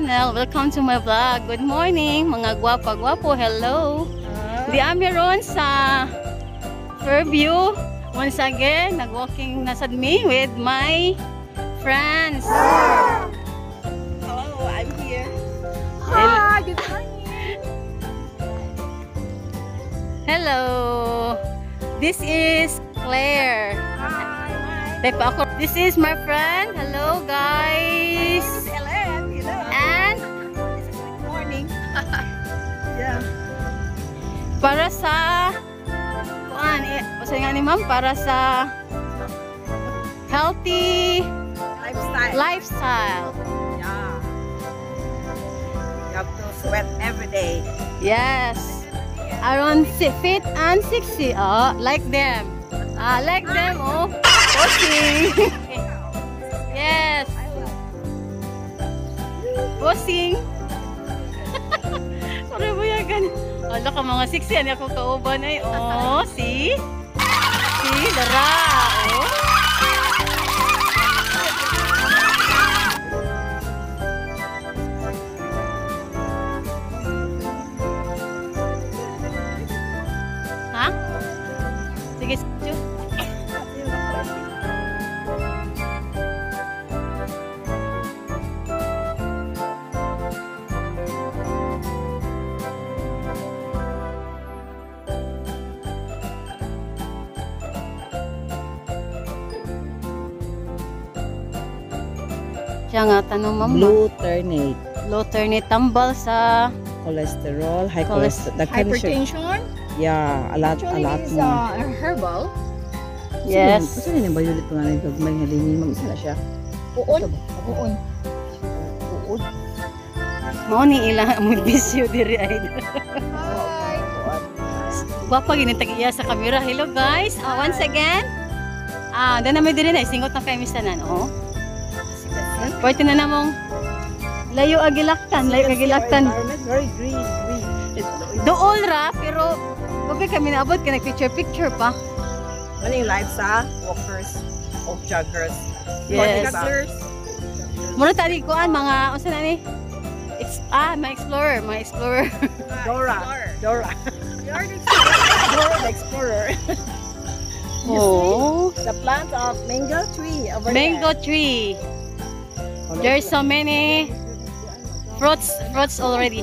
channel. Welcome to my vlog. Good morning, mga gwapa-gwapo. Hello. Di ami ron sa Fairview. Once again, nag-walking na sad me with my friends. Ah! Hello, I'm here. Hi, good morning. Hello. This is Claire. Hi. Ako. This is my friend. Hello, guys. Ellen. Hello. And This is good morning. yeah. para sa kuan eh, kasi nga ni ma'am para sa healthy Lifestyle. lifestyle. Every day. Yes. Around si- fit and sexy. Oh, like them. Ah, like them. Oh, posing. yes, posing. Sorry mo yan gan. Ala mga sexy ani ako kauban ay. Oh, see? See, Siya nga, tanong mama. blue ternate, Low ternate tambal sa cholesterol, high Choles- cholesterol. Sugar- Hypertension? Yeah, a lot, a Actually, lot it's more. uh, herbal. Yes. Kasi yun yung violet ko nga na gagmay nga lini, ma'am, isa na siya. Uon. Uon. Uod. Mao ni ilang mo bisyo diri ay. Hi. Gwapa gini tag-iya sa camera. Hello guys. Ah, once again. Ah, dan namin diri na singot na kay Miss Tanan, oh. Pwede na namong layo agilaktan, layo agilaktan. Very green, green. Dool ra pero okay kami naabot ka picture picture pa. Ano yung life sa walkers o joggers? Yes. Joggers. Muna tadi kuan mga unsa na ni? It's ah, my explorer, my explorer. Dora. Dora. Dora the Explorer. oh, The plant of mango tree over mango tree. There. There's so many fruits fruits already.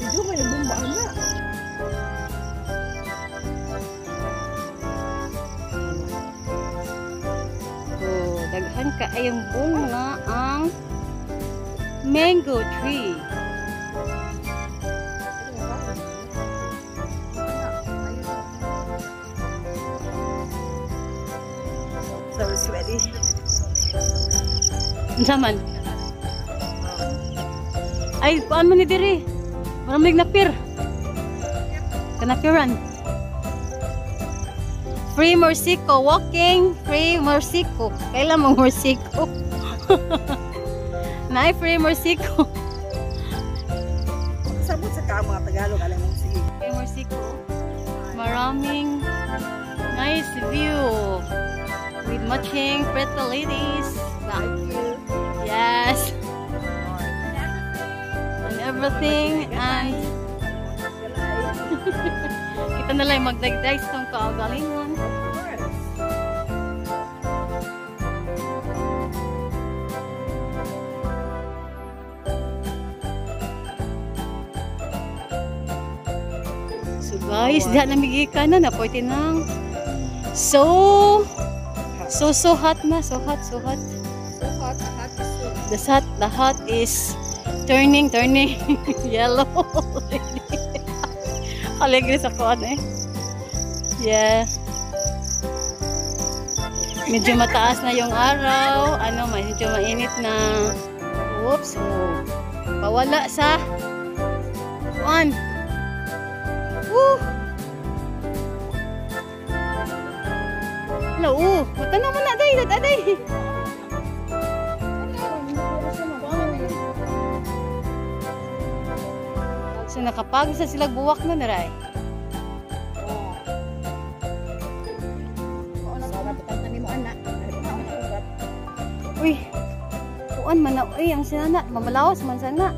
Did you may nabumbaan na? Oh, daghan ka ayong bunga ang mango tree. So sweaty. Unsa man? Ay, kuan man ni diri. Maramig na pier. Kanapiran. Free Morsico walking, free Morsico. Kailan mo Morsico? Naay free Morsico. Sabot sa ka mga Tagalog, alam mo sige. Free Morsico. Maraming nice view with matching pretty ladies. Wow. Yes. And everything and kita na lang magdagdag sa itong kaagalingon. So guys, diha namigi ka na na pwede nang so so so hot na, so hot, so hot. Hot, hot is The hot, the hot is turning, turning yellow. Alegre sa kuan eh. Yeah. Medyo mataas na yung araw. Ano, medyo mainit na. Oops. Oh. Pawala sa kuan. Woo! Hello, uh. Matanong mo na, day, day, day. So nakapagod sa sila buwak na naray. Uy, kuan man na. Uy, ang sinana. Mamalawas man sana.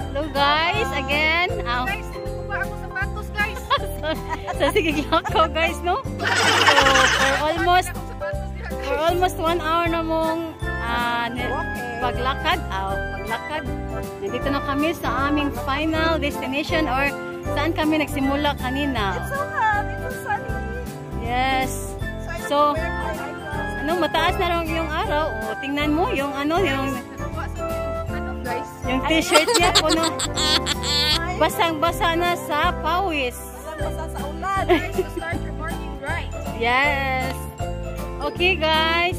Hello guys, again. Um, Guys, kuha ako sapatos, guys. sa sige lakaw guys, no? So, for almost for almost one hour na mong ah, ni- paglakad, aw, paglakad. Nandito na kami sa aming final destination or saan kami nagsimula kanina. So hot. It's so sunny. Yes. So, ano, mataas na lang yung araw. O, tingnan mo yung ano, yung, yung t-shirt niya, puno. Basang-basa na sa pawis. Basa sa ulan. Guys, to start your morning right. Yes. Okay guys,